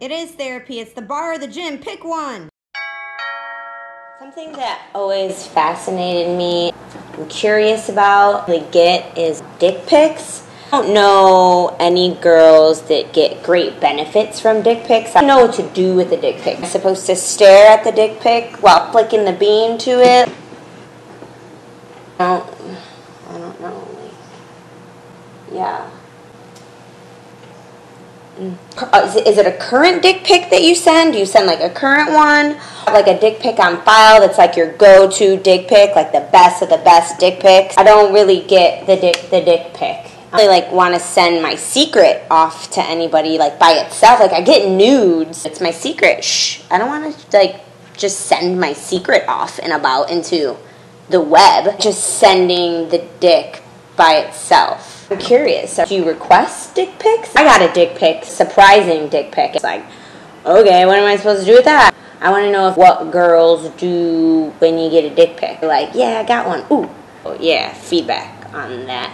It is therapy. It's the bar or the gym. Pick one. Something that always fascinated me, I'm curious about, we get is dick pics. I don't know any girls that get great benefits from dick pics. I don't know what to do with a dick pic. I'm supposed to stare at the dick pic while flicking the bean to it. I don't, I don't know. Like, yeah. Uh, is, it, is it a current dick pic that you send? Do you send like a current one? Like a dick pic on file that's like your go-to dick pic, like the best of the best dick pics. I don't really get the dick the dick pic. I really like want to send my secret off to anybody like by itself. Like I get nudes. It's my secret. Shh. I don't want to like just send my secret off and about into the web. Just sending the dick by itself. I'm curious. Do you request dick pics? I got a dick pic, surprising dick pic. It's like, okay, what am I supposed to do with that? I want to know if what girls do when you get a dick pic. Like, yeah, I got one. Ooh. Oh, yeah, feedback on that.